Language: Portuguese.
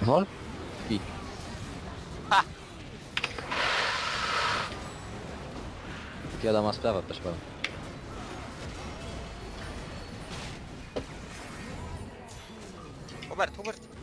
Wol? I. Ha! Wiadoma sprawa, proszę pana. Hubert, Hubert.